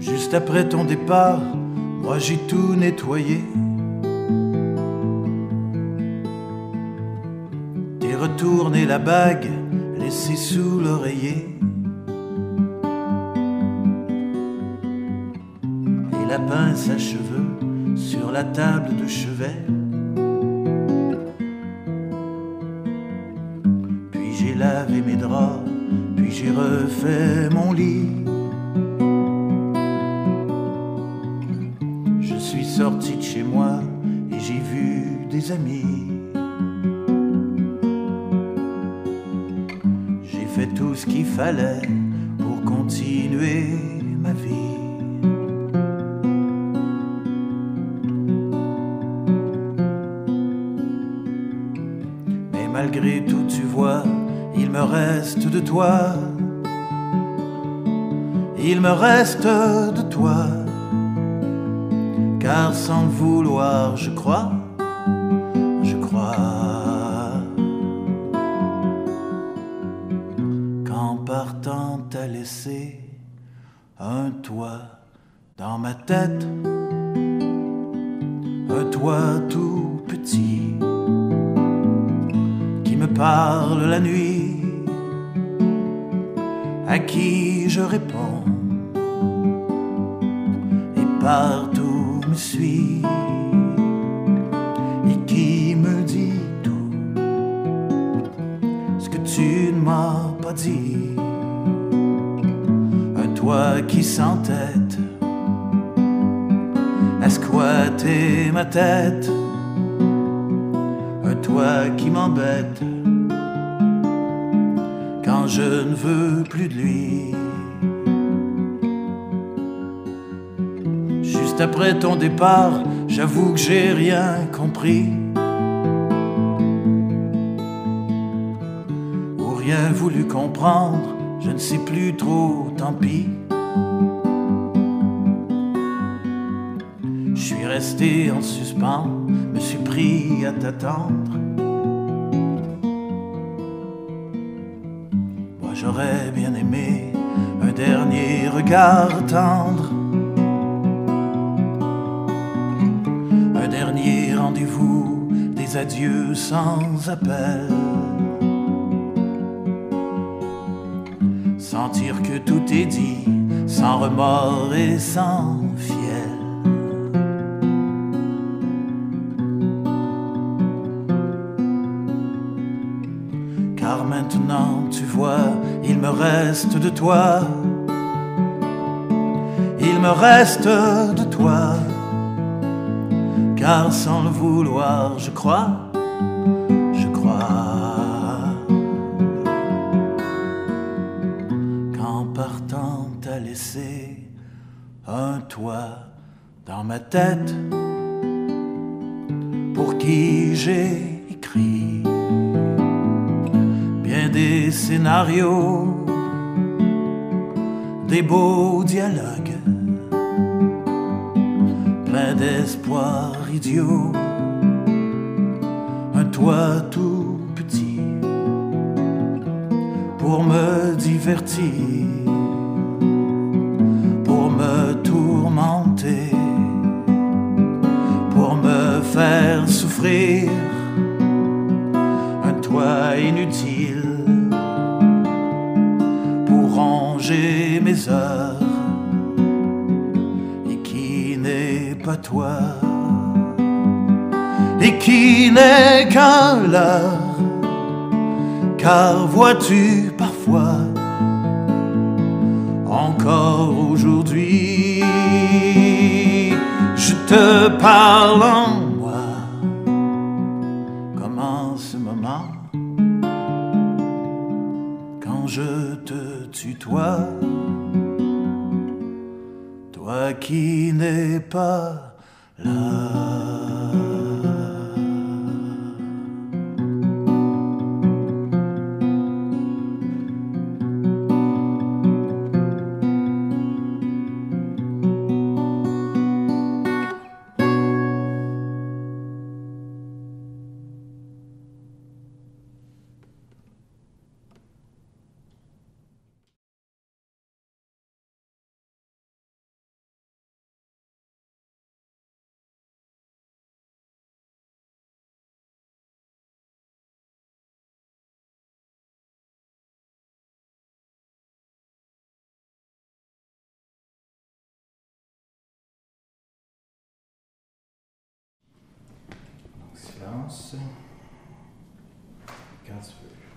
Juste après ton départ, moi j'ai tout nettoyé. T'es retourné la bague laissée sous l'oreiller. Et la pince à cheveux sur la table de chevet. Puis j'ai lavé mes draps, puis j'ai refait mon lit. Sorti de chez moi et j'ai vu des amis. J'ai fait tout ce qu'il fallait pour continuer ma vie. Mais malgré tout, tu vois, il me reste de toi. Il me reste de toi. Car sans vouloir, je crois, je crois qu'en partant, t'as laissé un toit dans ma tête, un toit tout petit qui me parle la nuit, à qui je réponds. Et partout me suit et qui me dit tout ce que tu ne m'as pas dit. Un toit qui s'entête à squatter ma tête. Un toit qui m'embête quand je ne veux plus de lui. Après ton départ, j'avoue que j'ai rien compris. Ou rien voulu comprendre, je ne sais plus trop, tant pis. Je suis resté en suspens, me suis pris à t'attendre. Moi j'aurais bien aimé un dernier regard tendre. Adieux sans appel. Sentir que tout est dit, sans remords et sans fiel. Car maintenant, tu vois, il me reste de toi. Il me reste de toi. Sans le vouloir, je crois, je crois. Qu'en partant, t'as laissé un toit dans ma tête pour qui j'ai écrit bien des scénarios, des beaux dialogues, plein d'espoir idiot, un toit tout petit pour me divertir, pour me tourmenter, pour me faire souffrir. Un toit inutile pour ranger mes heures toi. Et qui n'est qu'un leurre car vois-tu parfois encore aujourd'hui je te parle en moi. Comme en ce moment quand je te tutoie toi qui n'es pas là commence. Quand tu veux.